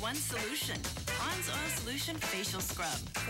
one solution. Pond's Oil Solution Facial Scrub.